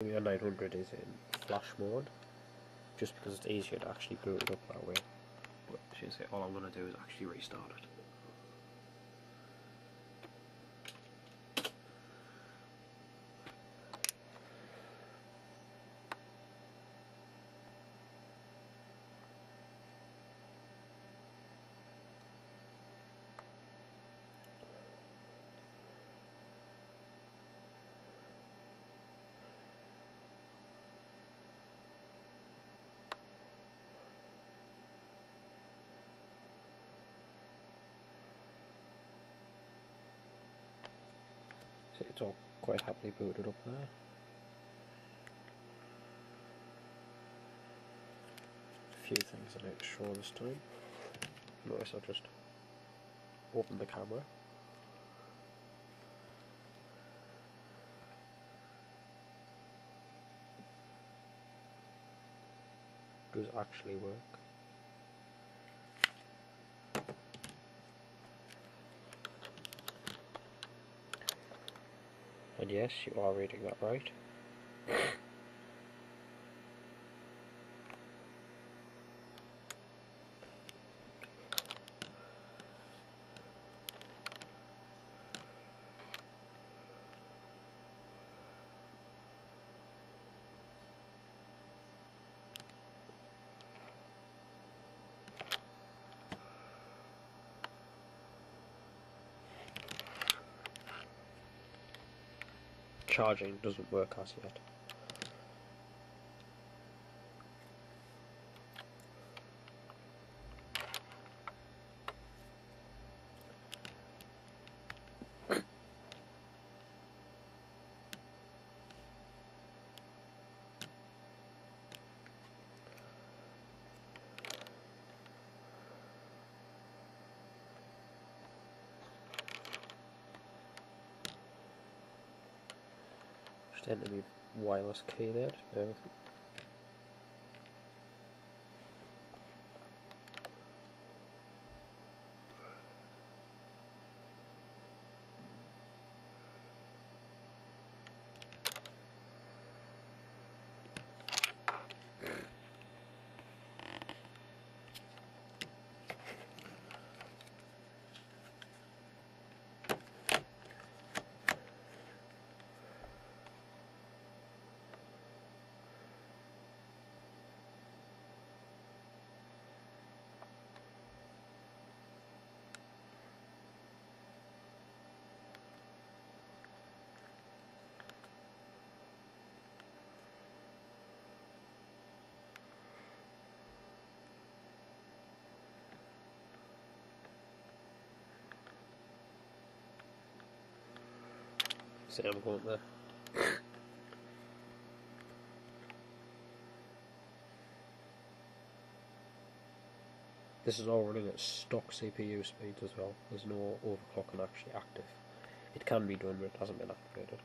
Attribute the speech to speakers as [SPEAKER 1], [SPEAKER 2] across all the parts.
[SPEAKER 1] Lumia 900 is in flash mode, just because it's easier to actually boot it up that way. But you all I'm going to do is actually restart it. It's all quite happily booted up there. A few things I need to show this time. Notice I just open the camera. Does actually work. And yes, you are reading that right. Charging doesn't work as yet. Enter my wireless key there, there. This is all running at stock CPU speeds as well. There's no overclocking actually active. It can be done, but it hasn't been activated.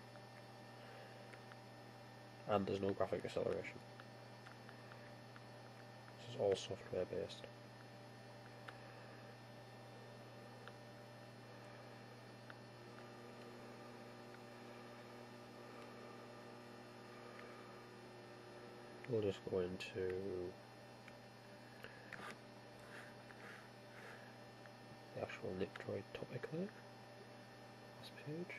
[SPEAKER 1] And there's no graphic acceleration. This is all software based. We'll just go into the actual NITDroid topic there. This page.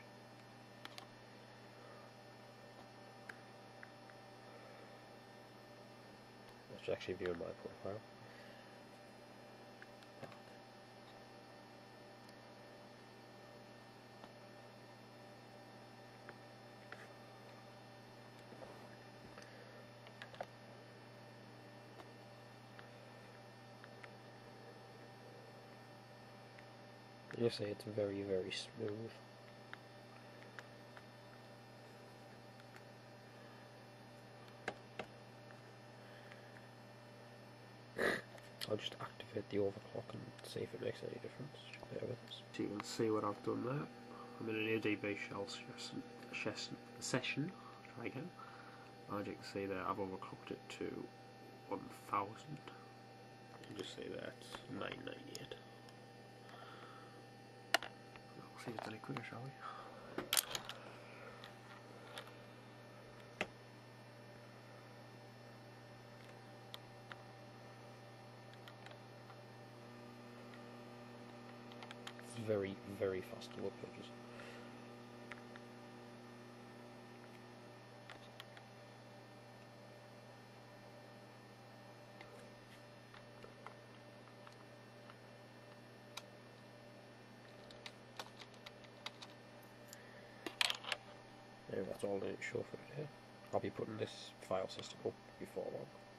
[SPEAKER 1] Let's actually view my profile. You say it's very, very smooth. I'll just activate the overclock and see if it makes any difference. Bear with us. So you can see what I've done there. I'm in an ADB shell session. Try again. As you can see there, I've overclocked it to 1000. You just see that 998. hopefully get done quicker, shall we? Very, very fast to pages. That's all to show for today. I'll be putting this file system up before long.